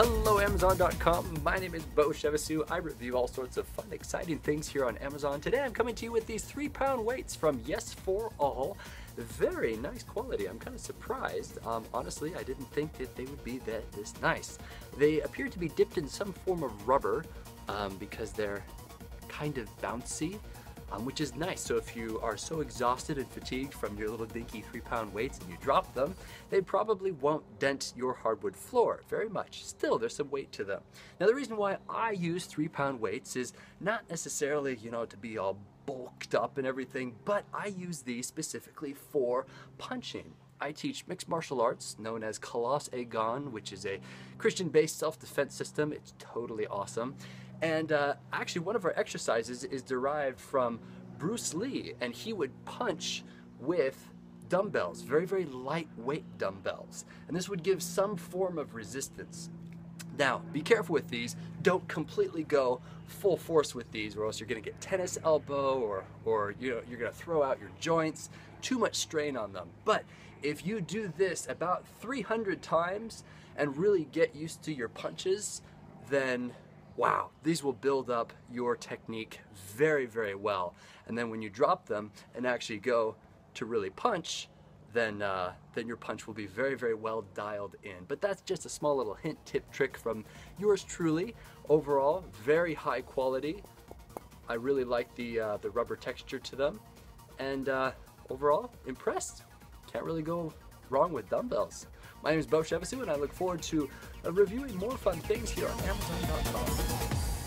Hello Amazon.com, my name is Beau Chevassus. I review all sorts of fun, exciting things here on Amazon. Today I'm coming to you with these three pound weights from Yes4all. Very nice quality, I'm kind of surprised. Um, honestly, I didn't think that they would be that this nice. They appear to be dipped in some form of rubber um, because they're kind of bouncy um, which is nice. So if you are so exhausted and fatigued from your little dinky three pound weights and you drop them, they probably won't dent your hardwood floor very much. Still, there's some weight to them. Now the reason why I use three pound weights is not necessarily, you know, to be all bulked up and everything, but I use these specifically for punching. I teach mixed martial arts known as Khallas Eigan, which is a Christian-based self-defense system. It's totally awesome. And uh, actually, one of our exercises is derived from Bruce Lee, and he would punch with dumbbells, very, very lightweight dumbbells. And this would give some form of resistance. Now, be careful with these. Don't completely go full force with these or else you're gonna get tennis elbow or, or you know, you're gonna throw out your joints. Too much strain on them. But if you do this about 300 times and really get used to your punches, then wow, these will build up your technique very, very well. And then when you drop them and actually go to really punch, then, uh, then your punch will be very, very well dialed in. But that's just a small little hint, tip, trick from yours truly. Overall, very high quality. I really like the, uh, the rubber texture to them. And uh, overall, impressed. Can't really go wrong with dumbbells. My name is Beau Chevassus, and I look forward to uh, reviewing more fun things here on Amazon.com.